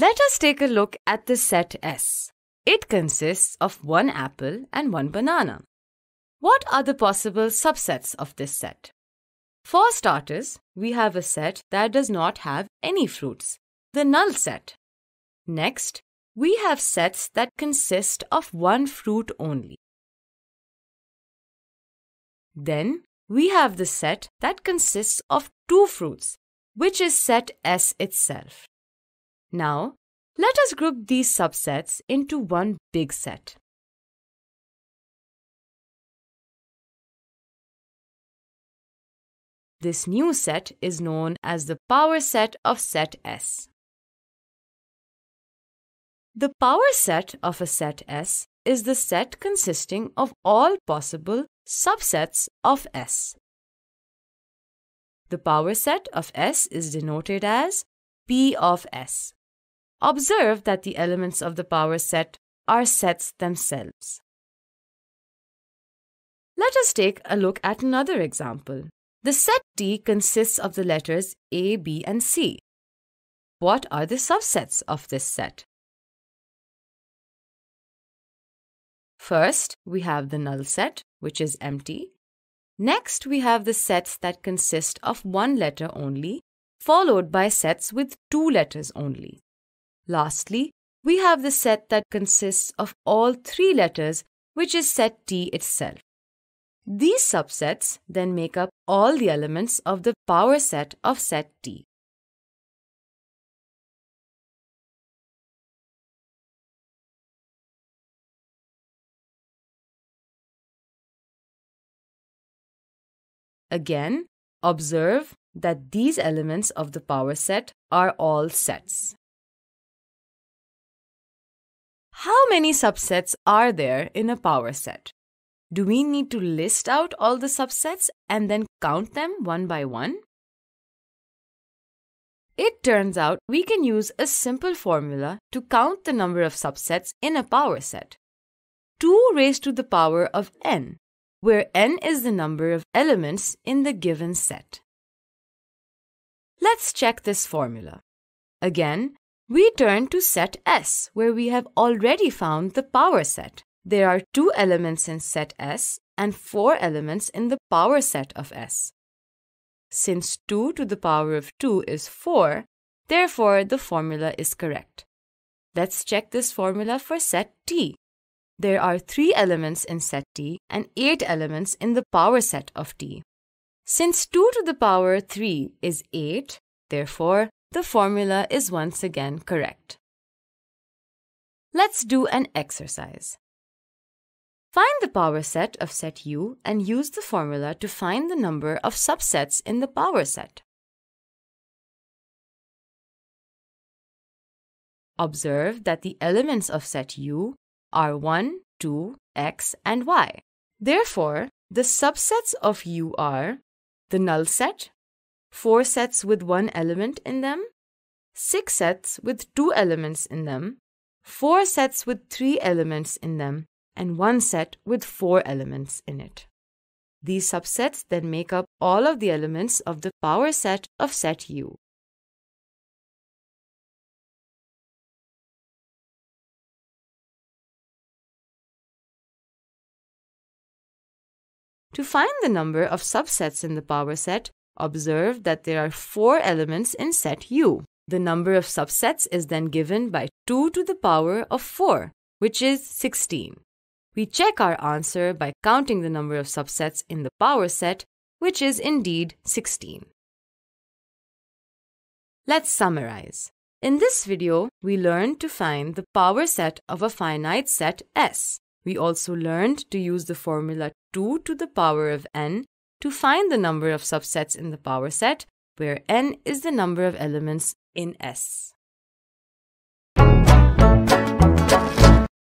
Let us take a look at the set S. It consists of one apple and one banana. What are the possible subsets of this set? For starters, we have a set that does not have any fruits, the null set. Next, we have sets that consist of one fruit only. Then, we have the set that consists of two fruits, which is set S itself. Now, let us group these subsets into one big set. This new set is known as the power set of set S. The power set of a set S is the set consisting of all possible subsets of S. The power set of S is denoted as P of S. Observe that the elements of the power set are sets themselves. Let us take a look at another example. The set T consists of the letters A, B, and C. What are the subsets of this set? First, we have the null set, which is empty. Next, we have the sets that consist of one letter only, followed by sets with two letters only. Lastly, we have the set that consists of all three letters, which is set T itself. These subsets then make up all the elements of the power set of set T. Again, observe that these elements of the power set are all sets. How many subsets are there in a power set? Do we need to list out all the subsets and then count them one by one? It turns out we can use a simple formula to count the number of subsets in a power set. 2 raised to the power of n where n is the number of elements in the given set. Let's check this formula. Again, we turn to set S, where we have already found the power set. There are two elements in set S and four elements in the power set of S. Since 2 to the power of 2 is 4, therefore the formula is correct. Let's check this formula for set T. There are three elements in set T and eight elements in the power set of T. Since 2 to the power 3 is 8, therefore, the formula is once again correct. Let's do an exercise. Find the power set of set U and use the formula to find the number of subsets in the power set. Observe that the elements of set U are 1, 2, x, and y. Therefore, the subsets of U are the null set, 4 sets with one element in them, 6 sets with two elements in them, 4 sets with three elements in them, and 1 set with 4 elements in it. These subsets then make up all of the elements of the power set of set U. To find the number of subsets in the power set, observe that there are four elements in set U. The number of subsets is then given by 2 to the power of 4, which is 16. We check our answer by counting the number of subsets in the power set, which is indeed 16. Let's summarize. In this video, we learned to find the power set of a finite set S. We also learned to use the formula 2 to the power of n to find the number of subsets in the power set, where n is the number of elements in S.